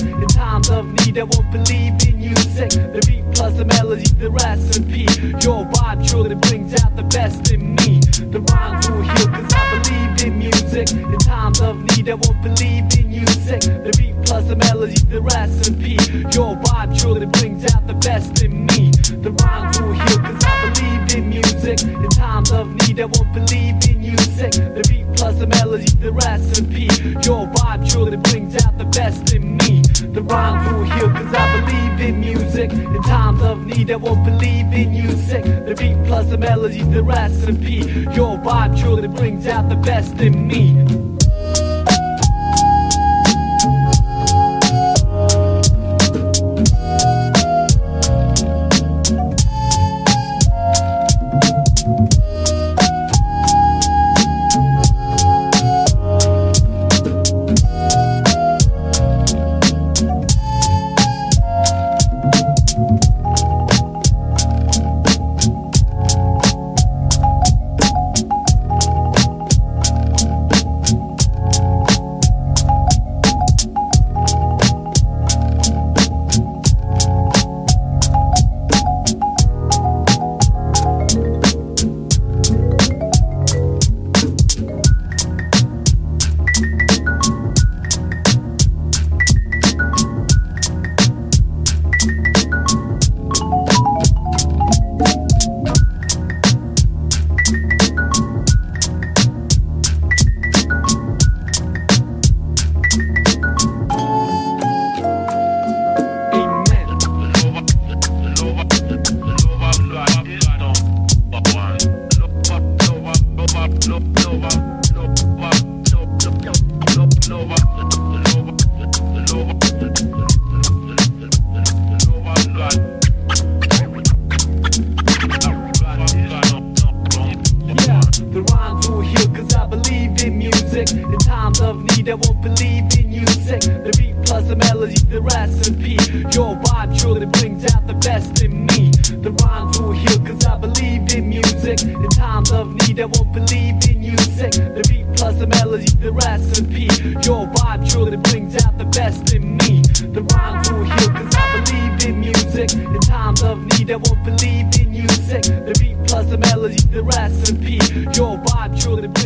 In times of need, I won't believe in music. The beat plus the melody, the recipe. Your vibe truly brings out the best in me. The rhymes will heal cause I believe in music. In times of need, I won't believe in music. The beat plus the melody, the recipe. Your vibe truly brings out the best in me. The rhymes will heal cause I believe in music. In times of need, I won't believe in music. The beat plus the melody, the recipe. Truly brings out the best in me. The rhymes will heal cause I believe in music. In times of need, I won't believe in music. The beat plus the melody, the recipe. Your vibe truly brings out the best in me. Music. In times of need, I won't believe in music. The beat plus the melody, the recipe. Your vibe truly brings out the best in me. The rhymes will heal cause I believe in music. In times of need, I won't believe in music. The beat plus the melody, the recipe. Your vibe truly brings out the best in me. The rhymes will heal cause I believe in music. In times of need, I won't believe in music. The beat plus the melody, the recipe. Your vibe truly brings